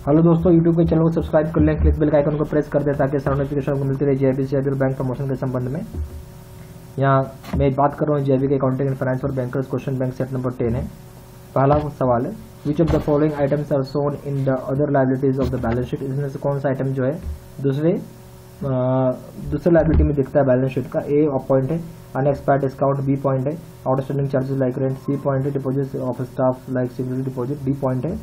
Hello दोस्तों YouTube के channel को सब्सक्राइब कर लें, क्लिक बेल का आइकन को प्रेस कर दें ताकि सारा नोटिफिकेशन आपको मिलती रहे जेबी से बैंक प्रमोशन के संबंध में। यहाँ मैं बात कर रहा हूँ जेबी के अकाउंटिंग एंड फाइनेंस और bankers question bank set number ten है। पहला सवाल है which of the following items are shown in the other liabilities of the balance sheet इसमें से कौन सा आइटम जो है, दूसरे दूसरे लाइबिलिटी में दिखता है बैलेंस शीट का ए पॉइंट है अनएक्सपायर्ड डिस्काउंट बी पॉइंट है outstanding charges like rent C point है deposit of staff like security deposit D point है।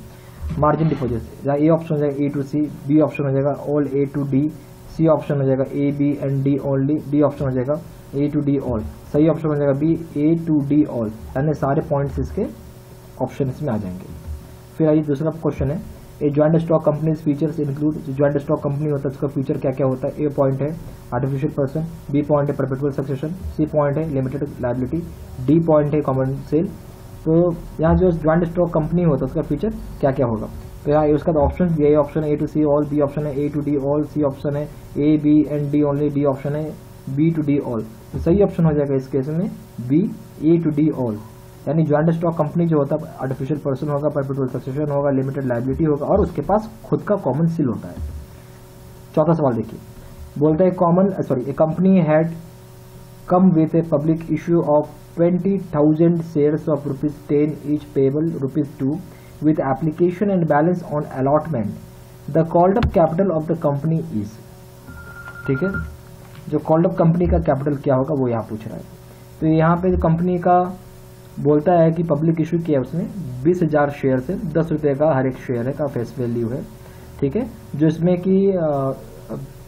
मार्जिन डिपॉजिट ए ऑप्शन हो जाएगा A to C B option हो जाएगा all A to D C option हो जाएगा A B and D only D option हो जाएगा ए टू डी ऑल सही ऑप्शन हो जाएगा B A to D all यानी सारे पॉइंट्स इसके ऑप्शन में आ जाएँगे। फिर आइए दूसरा क्वेश्चन है। A joint stock companies features include joint stock company होता है उसका फीचर क्या क्या होता है? ए पॉइंट है आर्टिफिशियल पर्सन बी पॉइंट है परपेचुअल सक्सेशन सी पॉइंट है लिमिटेड लाइबिलिटी डी पॉइंट है कॉमन सेल तो यहाँ जो ज्वाइंट स्टॉक कंपनी होता है, उसका फीचर क्या क्या होगा? तो यहाँ उसका option A option A to C all B option है A to D all C option है A B and D only D option है बी टू डी ऑल तो सही ऑप्शन हो जाएगा इस केस में B A to D all यानी ज्वाइंट स्टॉक कंपनी जो होता है आर्टिफिशियल पर्सन होगा परपेचुअल सक्सेशन होगा लिमिटेड लाइबिलिटी होगा, और उसके पास खुद का कॉमन सील होता है। चौथा सवाल देखिए। बोलते हैं common sorry a company had come with a public issue of 20,000 shares of rupees 10 each payable rupees 2 with application and balance on allotment. The called up capital of the company is ठीक है? जो called up company का capital क्या होगा वो यहाँ पूछ रहा है। तो यहाँ पे कंपनी का बोलता है कि पब्लिक इशू किया उसने बीस हज़ार शेयर से दस रुपये का हर एक शेयर है का फेस वैल्यू है ठीक है? जो इसमें कि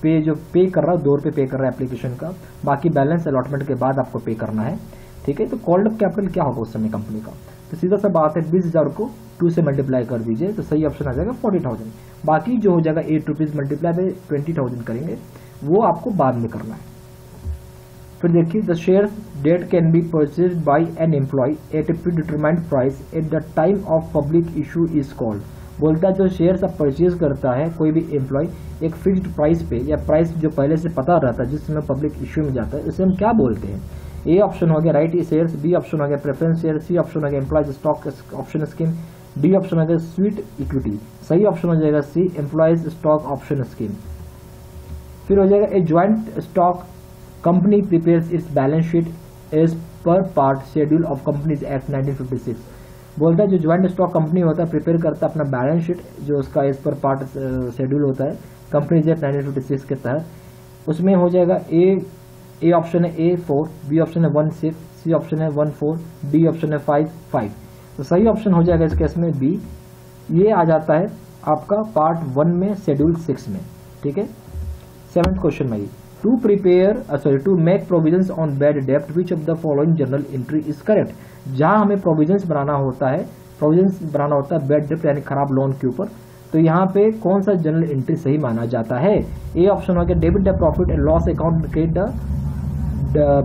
पे जो पे कर रहा है, दो रुपये पे कर रहा है एप्लीकेशन का। बाकी बैलेंस अलॉटमेंट के बाद आपको पे करना है। ठीक है? तो कॉल्ड अप कैपिटल क्या होगा उस समय कंपनी का? तो सीधा सा बात है, बीस हज़ार को टू से मल्टीप्लाई कर दीजिए तो सही ऑप्शन आ जाएगा फोर्टी थाउज़ेंड बाकी जो हो जाएगा eight rupees multiply by twenty thousand करेंगे, वो आपको बाद में करना है। फिर देखिए the share that can be purchase by an employ at a determined price at the time of public issue is called बोलता है जो शेयर आप परचेज करता है, कोई भी एम्प्लॉय एक फिक्स्ड प्राइस पे या प्राइस जो पहले से पता रहता है जिस समय पब्लिक इश्यू में जाता है, उसे हम क्या बोलते हैं? ए ऑप्शन हो गया राइट शेयर्स बी ऑप्शन हो गया प्रेफरेंस शेयर सी ऑप्शन हो गया employees stock option scheme D option हो गया स्वीट इक्विटी सही ऑप्शन हो जाएगा C employees stock option scheme फिर हो जाएगा a joint stock company prepare its balance sheet as per part schedule of companies act 1956 बोलता है, जो ज्वाइंट स्टॉक कंपनी होता है प्रिपेयर करता है अपना बैलेंस शीट जो उसका एज पर पार्ट शेड्यूल होता है कंपनीज़ एक्ट 1956 के तहत। उसमें हो जाएगा ए ए ऑप्शन है ए फोर बी ऑप्शन है वन सिक्स सी ऑप्शन है वन फोर डी ऑप्शन है फाइव फाइव तो सही ऑप्शन हो जाएगा इस केस में बी ये आ जाता है आपका पार्ट वन में शेड्यूल सिक्स में। ठीक है? सेवेंथ क्वेश्चन में to prepare sorry to make provision on bad dept which of the following journal entry is correct जहाँ हमें प्रोविज़न बनाना होता है प्रोविज़न बनाना होता है बेड डेप्ट यानी खराब लोन के ऊपर तो यहाँ पे कौन सा जनरल एंट्री सही माना जाता है? ए ऑप्शन हो गया debit the profit and loss account create the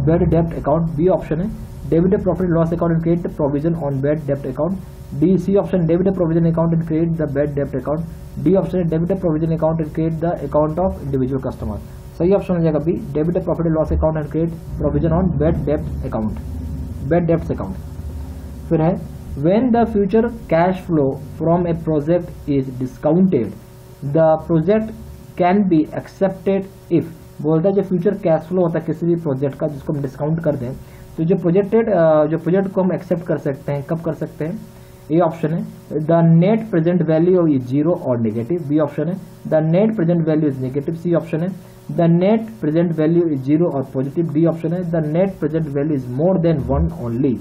bed डेप्ट अकाउंट बी ऑप्शन है debit profit loss account and create provision on bad डेप्ट account D C option debit provision account and create the bed डेप्ट account D option है debit provision account and create the account of individual customer सही option हो जाएगा B debit profit loss account and create provision on bad डेप्ट account bad डेप्ट account फिर है, when the future cash flow from a project is discounted, the project can be accepted if, बोलता है जो फ्यूचर कैश फ्लो होता है किसी भी प्रोजेक्ट का जिसको हम डिस्काउंट कर दें तो जो प्रोजेक्टेड जो प्रोजेक्ट को हम एक्सेप्ट कर सकते हैं, कब कर सकते हैं? ए ऑप्शन है। The net present value is zero और नेगेटिव। बी ऑप्शन है। The net present value is negative. C option है। The net present value is zero और पॉजिटिव। डी ऑप्शन है। The net present value is more than one only.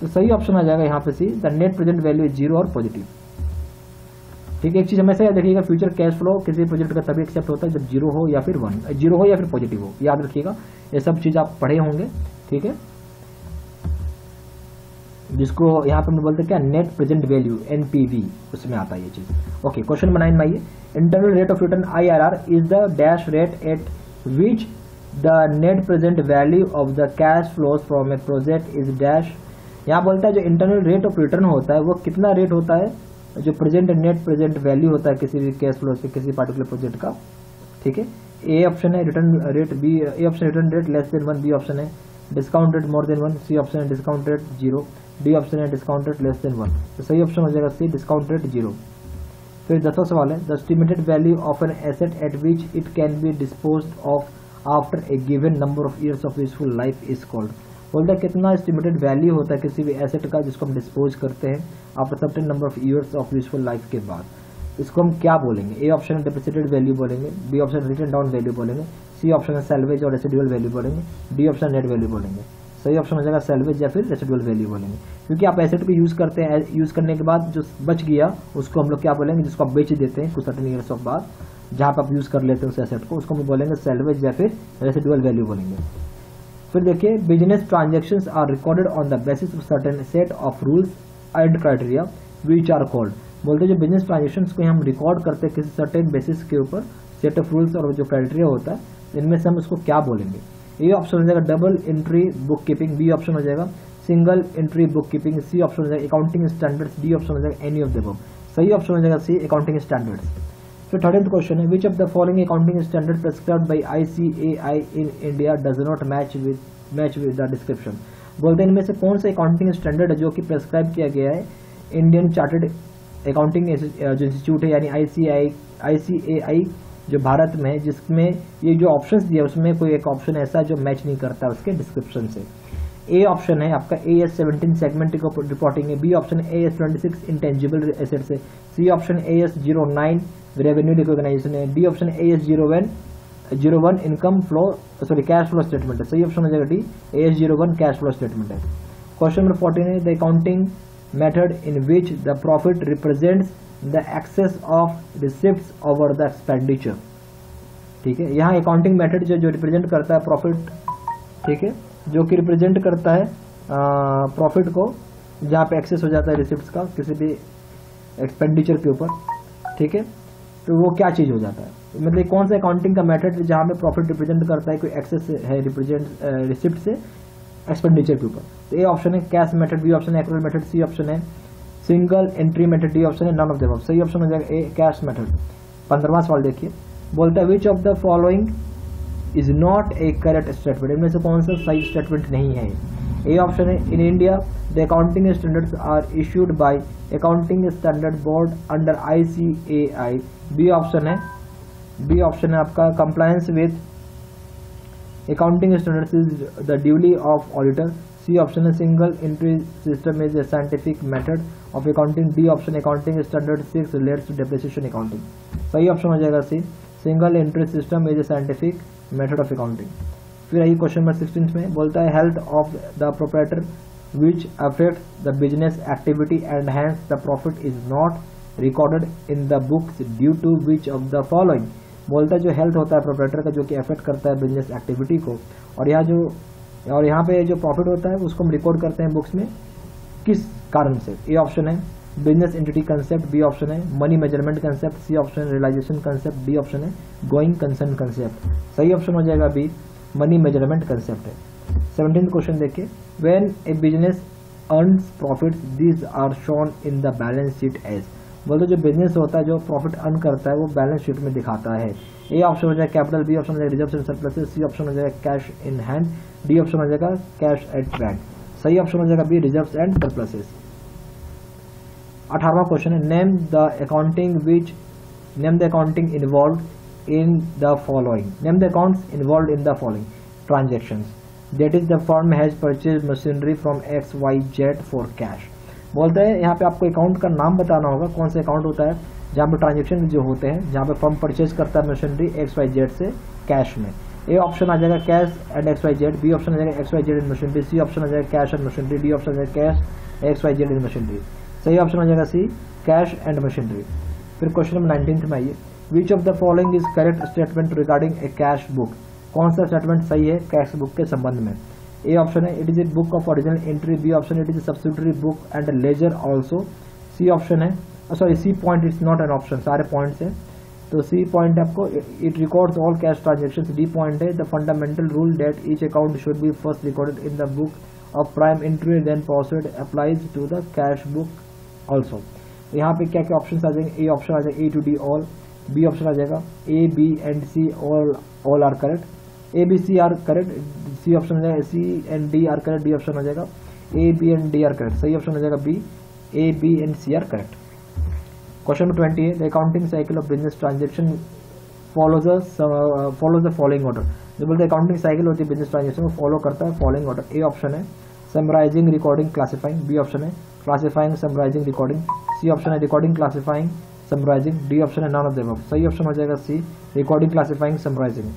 तो सही option आ जाएगा यहाँ पे C. The net present value is zero और पॉजिटिव। ठीक है, एक चीज़ हमेशा याद रखिएगा। फ्यूचर कैश फ्लो किसी प्रोजेक्ट का तभी एक्सेप्ट होता है जब ज़ीरो हो या फिर वन, ज़ीरो हो या फिर पॉजिटिव हो। याद रखिएगा, ये सब चीज़ आप पढ़े होंगे। ठीक है? जिसको यहाँ पे हम बोलते हैं क्या? नेट प्रेजेंट वैल्यू एनपीवी उसमें आता है ये चीज़। ओके क्वेश्चन बनाइन में आइए। Internal rate of return I R R is the dash rate at which the net present value of the cash flows from a project is dash यहाँ बोलता है जो इंटरनल रेट ऑफ़ रिटर्न होता है, वो कितना रेट होता है? जो प्रेजेंट नेट प्रेजेंट वैल्यू होता है किसी भी कैश फ्लो से, किसी पार्टिकुलर प्रोजेक्ट का। ठीक है? ए ऑप्शन है return rate B A option return rate less than one B option है। Discount rate more than one C option है discount rate zero D option है discount rate less than one तो सही option हो जाएगा सी discount rate zero फिर दसवा सवाल है the estimated value of an asset at which it can be dispose of after a given number of years of useful life is called बोलते हैं, कितना एस्टिमेटेड वैल्यू होता है किसी भी एसेट का जिसको हम डिस्पोज करते हैं after certain number of years of useful life के बाद? इसको हम क्या बोलेंगे? ए ऑप्शन डिप्रिसिएटेड वैल्यू बोलेंगे B option written down value बोलेंगे सी ऑप्शन सेल्वेज और रेसिडुअल वैल्यू बोलेंगे डी ऑप्शन नेट वैल्यू बोलेंगे। सही ऑप्शन हो जाएगा सेल्वेज या फिर रेसिडुअल वैल्यू बोलेंगे। क्योंकि आप एसेट को यूज़ करते हैं यूज़ करने के बाद जो बच गया, उसको हम लोग क्या बोलेंगे? जिसको आप बेच देते हैं, कुछ सर्टन ईयर्स ऑफ़ बाद, जहाँ पर आप यूज़ कर लेते हैं उस एसेट को, उसको हम बोलेंगे सेल्वेज या फिर रेसिडुअल वैल्यू बोलेंगे। फिर देखिए business transaction are recorded on the basis of certain set of rules and criteria which are called बोलते जो बिज़नेस ट्रांजेक्शन को हम रिकॉर्ड करते हैं किसी सर्टेन बेसिस के ऊपर सेट ऑफ़ रूल्स और जो क्राइटेरिया होता है, इनमें से हम उसको क्या बोलेंगे? ए ऑप्शन हो जाएगा double entry bookkeeping B option हो जाएगा single entry bookkeeping C option हो जाएगा अकाउंटिंग स्टैंडर्ड्स डी ऑप्शन हो जाएगा एनी ऑफ़ द बुक सही ऑप्शन हो जाएगा सी अकाउंटिंग स्टैंडर्ड्स फिर थर्ड क्वेश्चन है which of the following accounting standard prescribe by I C A I in India does not match with match with the description बोलते हैं, इनमें से कौन सा अकाउंटिंग स्टैंडर्ड है जो कि प्रेस्क्राइब किया गया है? इंडियन चार्टर्ड अकाउंटिंग जो इंस्टीट्यूट है, यानी आईसीआई आईसीएआई जो भारत में है, जिसमें ये जो ऑप्शन दिया उसमें कोई एक ऑप्शन ऐसा जो मैच नहीं करता उसके डिस्क्रिप्शन से। ए ऑप्शन है आपका A S seventeen segment reporting है B option A S twenty six intangible asset से C option A S zero nine revenue recognition है D option A S zero one zero one income flow sorry cash flow statement है। सही option हो जाएगा D A S zero one cash flow statement है। Question number fourteen है the accounting method in which the profit represents the excess of receipt over the expenditure ठीक है? यहाँ accounting method जो जो रिप्रेजेंट करता है प्रॉफिट ठीक है? जो कि रिप्रेजेंट करता है प्रॉफिट को, जहाँ पे एक्सेस हो जाता है रिसिप्ट का, किसी भी एक्सपेंडिचर के ऊपर, ठीक है? तो वो क्या चीज़ हो जाता है? मतलब कौन सा अकाउंटिंग का मेथड जहाँ पे प्रॉफिट रिप्रेजेंट करता है, कोई एक्सेस है रिप्रेजेंट रिसिप्ट से एक्सपेंडिचर के ऊपर। तो ए ऑप्शन है कैश मेथड बी ऑप्शन है एक्रोल मेथड सी ऑप्शन है single entry method D option है नन ऑफ़ द सही ऑप्शन हो जाएगा ए कैश मेथड पंद्रहवा सवाल देखिए। बोलता है which of the following is not a correct statement इनमें से कौन सा सही स्टेटमेंट नहीं है? ए ऑप्शन है in India the accounting standards are issued by accounting standard board under I C A I B option है बी ऑप्शन है आपका compliance with accounting standards is the duty of auditor C option है single entry system is a scientific method of accounting D option accounting standard six relates to depreciation accounting सही option हो जाएगा C single entry system is a scientific method of accounting फिर आई question number sixteen में बोलता है health of the proprietor which affect the business activity and hence the profit is not recorded in the books due to which of the following बोलता जो health होता है proprietor का जो कि अफेक्ट करता है बिज़नेस एक्टिविटी को, और यहाँ जो, और यहाँ पे जो प्रॉफिट होता है, उसको हम रिकॉर्ड करते हैं बुक्स में, किस कारण से? ए ऑप्शन है business entity concept B option है money measurement concept C option है रियलाइजेशन कंसेप्ट डी ऑप्शन है गोइंग कंसर्न कंसेप्ट सही ऑप्शन हो जाएगा बी मनी मेज़रमेंट कंसेप्ट है। सेवनटीन क्वेश्चन देखिए when a business earn profit this are shown in the balance sheet as बोलते जो business होता है, जो प्रॉफिट अर्न करता है, वो बैलेंस शीट में दिखाता है। ए ऑप्शन हो जाएगा कैपिटल बी ऑप्शन हो जाएगा रिज़र्व सरप्लस सी ऑप्शन हो जाएगा cash in hand D option हो जाएगा कैश एट बैंक सही ऑप्शन हो जाएगा बी रिज़र्व एंड सरप्लसेस अठारवा क्वेश्चन है name the accounting which name the accounting involve in the following name the accounts involve in the following transaction that is the firm has purchase machinery from X Y Z for cash बोलते हैं, यहाँ पे आपको account का नाम बताना होगा, कौन सा अकाउंट होता है, जहाँ पे ट्रांजेक्शन जो होते हैं, जहाँ पे फर्म परचेज करता है मशीनरी एक्स वाई जेड से कैश में। ए ऑप्शन आ जाएगा cash and X Y Z B option आ जाएगा X Y Z in machinery C option आ जाएगा cash and machinery D option आ जाएगा cash X Y Z in machinery सही option आ जाएगा सी कैश एंड मशीनरी फिर question number nineteen में आइए। Which of the following is correct statement regarding a cash book कौन सा स्टेटमेंट सही है कैश बुक के संबंध में? ए ऑप्शन है it is a book of original entry B option it is subsidiary book and ledger also C option है sorry C point is not an option सारे पॉइंट्स हैं। तो सी पॉइंट आपको it records all cash transaction D point है the fundamental rule that each account should be first recorded in the book of prime entry then proceed applies to the cash book also यहाँ पे क्या क्या option आ जाएँगे? ए option आ जाएगा A to D all B option आ जाएगा A B and C all all are correct A B C are correct C option हो जाएगा C and D are correct D option हो जाएगा। A B and D are correct सही option हो जाएगा B A B and C are correct question number twenty है the accounting cycle of business transaction follows follows the following order जो बोलते हैं accounting cycle होती है बिज़नेस ट्रांजेक्शन को फॉलो करता है फॉलोइंग ऑर्डर ए ऑप्शन है summarizing recording classifying B option है classifying summarizing recording C option है recording classifying summarizing D option है नॉन ऑफ़ द सही ऑप्शन हो जाएगा सी रिकॉर्डिंग क्लासिफाइंग समराइजिंग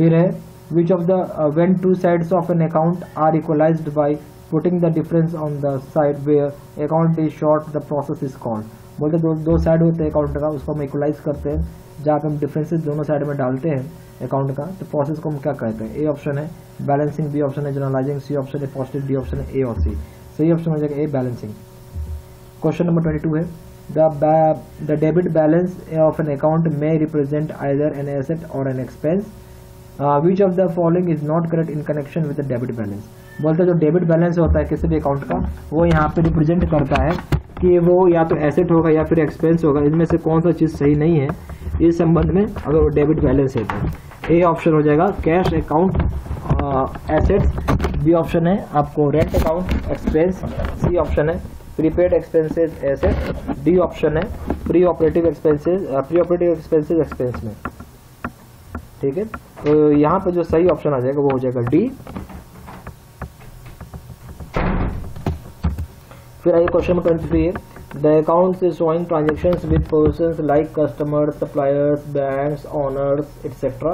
फिर है which of the when two sides of an account are equalized by putting the difference on the side where account is short the process is called बोलते दो दो side होते हैं account का, उसको हम इक्वलाइज करते हैं, जहाँ पे हम डिफरेंसेस दोनों साइड में डालते हैं अकाउंट का तो प्रोसेस को हम क्या कहते हैं? ए ऑप्शन है बैलेंसिंग बी ऑप्शन है जनरलाइजिंग सी ऑप्शन है पॉजिटिव डी ऑप्शन है ए और सी सही ऑप्शन हो जाएगा A balancing question number twenty two है the debit balance of an account may represent either an asset और an expense which of the following is not correct in connection with the debit balance बोलते जो debit balance होता है, किसी भी account का, वो यहाँ पे रिप्रेजेंट करता है कि वो या तो एसेट होगा या फिर एक्सपेंस होगा, इनमें से कौन सा चीज़ सही नहीं है, इस संबंध में अगर वो डेबिट बैलेंस है। तो ए ऑप्शन हो जाएगा cash account assets B option है आपको rent account expense C option है prepaid expenses asset D option है pre operative expenses pre operative expenses expense में। ठीक है? तो यहाँ पे जो सही ऑप्शन आ जाएगा वो हो जाएगा डी फिर आइए question number twenty three the account is showing transaction with person like customer suppliers banks owners etcetera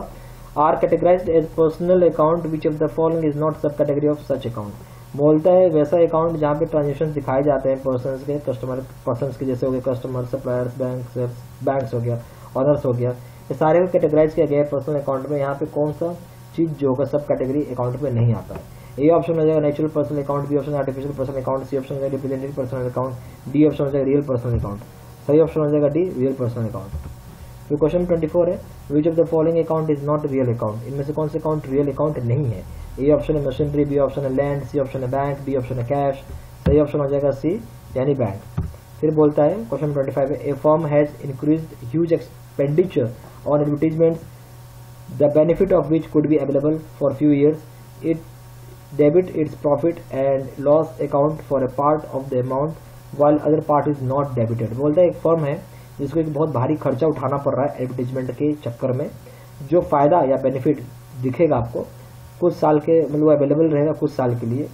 are categorize as personal account which of the following is not sub category of such account बोलता है वैसा account जहाँ पे transaction दिखाए जाते हैं person के customer person के, जैसे हो गए कस्टमर सप्लायर्स बैंक बैंक्स हो गया ऑनर्स हो गया। ये सारे को कैटेगराइज किया गया है पर्सनल अकाउंट में। यहाँ पे कौन सा चीज़ जो होगा सब कैटेगरी अकाउंट में नहीं आता। है ए ऑप्शन हो जाएगा natural personal account B option artificial personal account C option हो representative personal account D option हो जाएगा रियल पर्सनल अकाउंट सही ऑप्शन हो जाएगा डी रियल पर्सनल अकाउंट फिर क्वेश्चन ट्वेंटी फोर है which of the following account is not real account इनमें से कौन से अकाउंट रियल अकाउंट नहीं है? ए ऑप्शन है मशीनरी बी ऑप्शन है लैंड सी ऑप्शन है बैंक डी ऑप्शन है कैश सही ऑप्शन हो जाएगा सी यानी बैंक फिर बोलता है question twenty five A firm has increase huge expenditure on advertisements, the benefit of which could be available for few years. It debit its profit and loss account for a part of the amount, while other part is not debited. बोलता है, एक firm है, जिसको एक बहुत भारी खर्चा उठाना पड़ रहा है एडवर्टीजमेंट के चक्कर में, जो फ़ायदा या बेनिफिट दिखेगा आपको, कुछ साल के मतलब अवेलेबल रहेगा कुछ साल के लिए,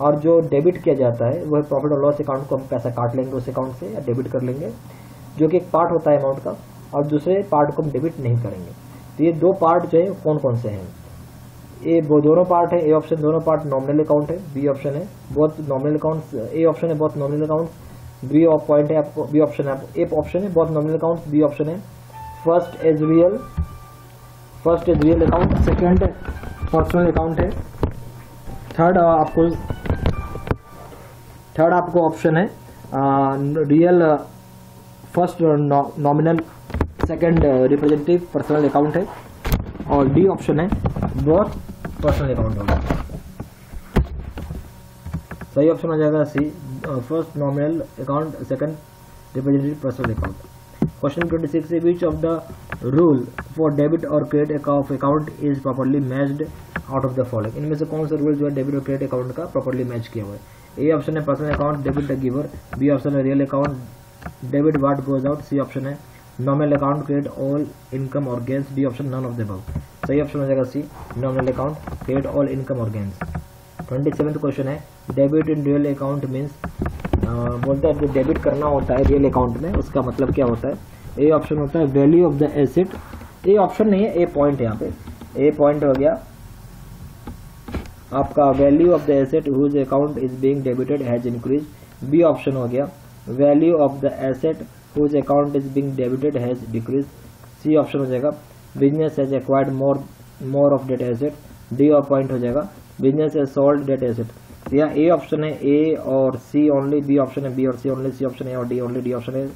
और जो डेबिट किया जाता है, वह प्रॉफिट और लॉस अकाउंट को हम पैसा काट लेंगे उस अकाउंट से या डेबिट कर लेंगे, जो कि एक पार्ट होता है अमाउंट का और दूसरे पार्ट को हम डेबिट नहीं करेंगे। तो ये दो पार्ट जो है कौन कौन से हैं? ए वो दोनों पार्ट है ए ऑप्शन दोनों पार्ट नॉमिनल अकाउंट है बी ऑप्शन है, बहुत नॉमिनल अकाउंट ए ऑप्शन है, बहुत नॉमिनल अकाउंट बी पॉइंट है आपको बी ऑप्शन है ए ऑप्शन है, बहुत नॉमिनल अकाउंट बी ऑप्शन है। First as real first is real account second personal account है। थर्ड आपको थर्ड आपको ऑप्शन है real first nominal second representative personal account है, और डी ऑप्शन है बोथ पर्सनल अकाउंट होगा। सही ऑप्शन आ जाएगा C first nominal account second representative personal account question 26 है which of the rule for debit और credit of account is properly matched out of the following इनमें से कौन सा रूल जो है डेबिट और क्रेडिट अकाउंट का प्रॉपरली मैच किया हुआ है? ए ऑप्शन है personal account debit the giver B option है real account debit what goes out C option है nominal account credit all income और gains D option none of the above सही option हो जाएगा C nominal account credit all income और gains twenty seven question है debit in real account means बोलता है जो डेबिट करना होता है रियल अकाउंट में, उसका मतलब क्या होता है? ए ऑप्शन होता है value of the asset A option नहीं है ए पॉइंट यहाँ पे. ए पॉइंट हो गया. आपका value of the asset whose account is being debited has increase B option हो गया. Value of the asset whose account is being debited has decreased. C option हो जाएगा business has acquired more more of that asset D और point हो जाएगा business has sold that asset यहाँ A option है A और C only B option है B और सी ओनली सी ऑप्शन है और डी ओनली डी ऑप्शन है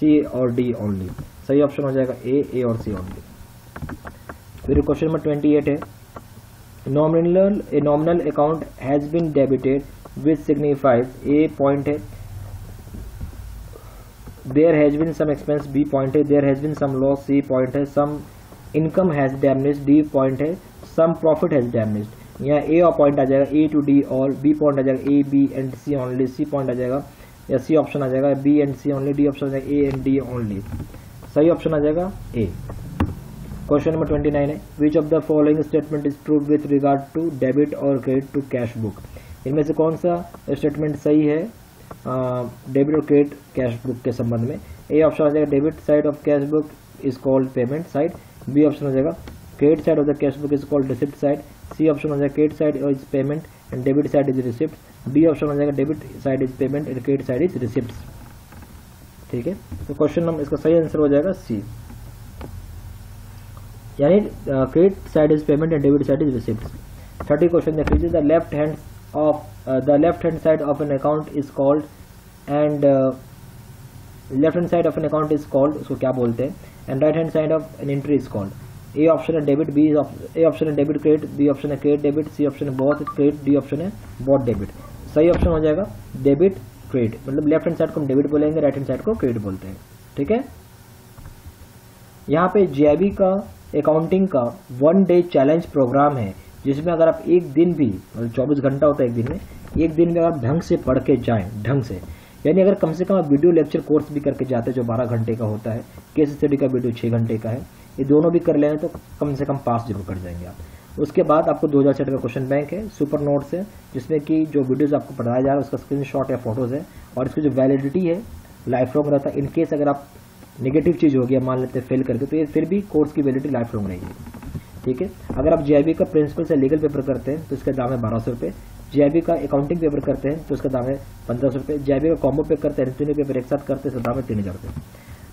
सी और डी ओनली सही ऑप्शन हो जाएगा ए ए और सी ओनली फिर क्वेश्चन नंबर ट्वेंटी एट है. Nominal A nominal account has been debited which signifies A point है. There has been some expense B point है, there has been some loss, c point है some income has damaged D point है some profit has damaged. यहाँ A point आ जाएगा, a to d और b point आ जाएगा, a, b and c only, c point आ जाएगा, या सी ऑप्शन आ जाएगा B and C only D option आ जाएगा ए एंड डी ओनली सही ऑप्शन आ जाएगा A question number twenty nine है which of the following statement is true with regard to debit और क्रेडिट टू कैश बुक इनमें से कौन सा स्टेटमेंट सही है? डेबिट और क्रेडिट कैश बुक के संबंध में। ए ऑप्शन आ जाएगा debit side of cash book is called payment side B option आ जाएगा credit side of the cash book is called receipt side C option आ जाएगा credit side is payment and debit side is receipt B option आ जाएगा debit side is payment and credit side is receipt ठीक है? तो question number इसका सही answer हो जाएगा C यानी credit side is payment and debit side is receipt thirty question देख लीजिए। The left hand uh, the left hand side of an account is called and uh, left hand side of an account is called उसको क्या बोलते हैं and right hand side of an entry is called A option है debit B A option है debit credit B option है credit debit C option है both credit D option है both debit सही ऑप्शन हो जाएगा डेबिट क्रेडिट मतलब left hand side को हम डेबिट बोलेंगे राइट हैंड साइड को क्रेडिट बोलते हैं ठीक है यहाँ पे जेबी का अकाउंटिंग का वन डे चैलेंज प्रोग्राम है जिसमें अगर आप एक दिन भी मतलब चौबीस घंटा होता है एक दिन में, एक दिन में अगर ढंग से पढ़ के जाएँ, ढंग से। यानी अगर कम से कम आप वीडियो लेक्चर कोर्स भी करके जाते हैं जो बारह घंटे का होता है केस स्टडी का वीडियो छः घंटे का है, ये दोनों भी कर लें तो कम से कम पास ज़रूर कर जाएँगे आप। उसके बाद आपको दो हज़ार का क्वेश्चन बैंक है सुपर नोट्स है, जिसमें कि जो वीडियोज़ आपको पढ़ाया जा रहा है, उसका स्क्रीन शॉट या फ़ोटोज़ है, और इसकी जो वैलिडिटी है लाइफ लॉन्ग रहता है। इनकेस अगर आप नेगेटिव चीज़ हो गया, मान लेते हैं फेल करके तो ये फिर भी कोर्स की वैलिडिटी लाइफ लॉन्ग रहेगी। ठीक है? अगर आप जीआईबी का प्रिंसिपल से लीगल पेपर करते हैं तो इसका दाम है बारह सौ रुपये जीआईबी का अकाउंटिंग पेपर करते हैं तो उसका दाम है पंद्रह सौ रुपये जीआईबी का कॉम्बो पे करते हैं तीनों पेपर एक साथ करते हैं तो दाम है तीन हज़ार रुपये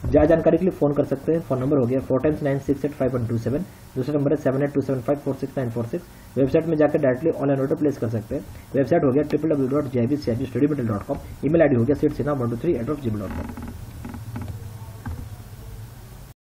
ज़्यादा जानकारी के लिए फ़ोन कर सकते हैं। फ़ोन नंबर हो गया four times nine six eight five one two seven दूसरा नंबर है seven eight two seven five four six nine four six website में जाकर डायरेक्टली ऑनलाइन ऑर्डर प्लेस कर सकते हैं। वेबसाइट हो गया triple W dot G I B C I B study dot com email ID हो गया seat Sinha one two three at of G dot com